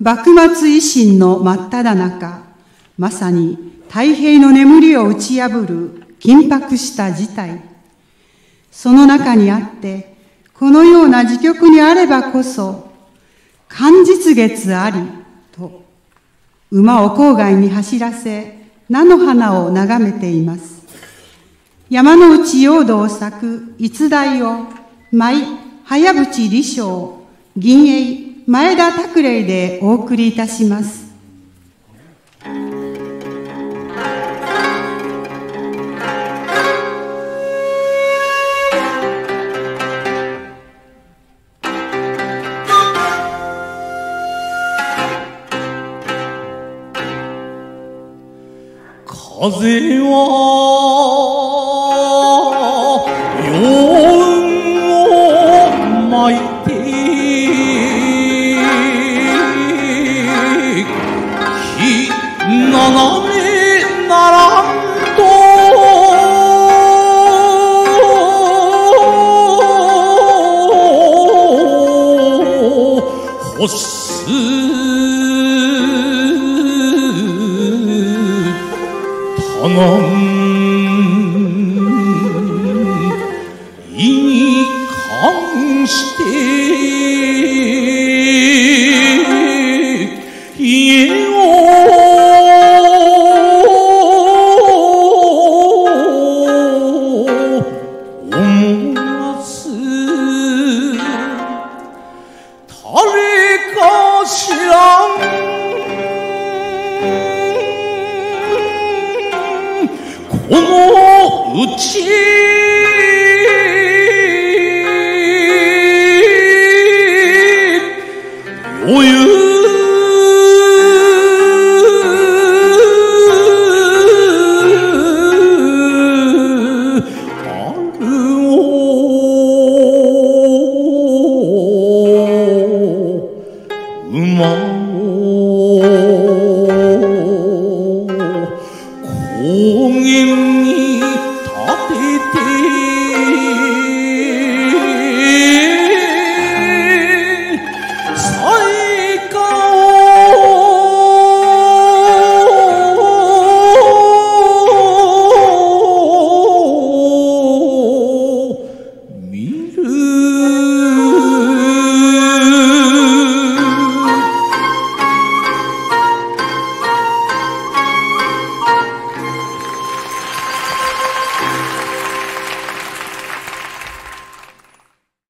幕末維新の真っ只中、まさに太平の眠りを打ち破る緊迫した事態。その中にあって、このような時局にあればこそ、寒日月ありと、馬を郊外に走らせ、菜の花を眺めています。山の内陽道を咲く逸材を、舞、早淵李将、銀英、前田拓霊でお送りいたします。風は斜めならんと欲す意に関して思わず誰か知らんこのう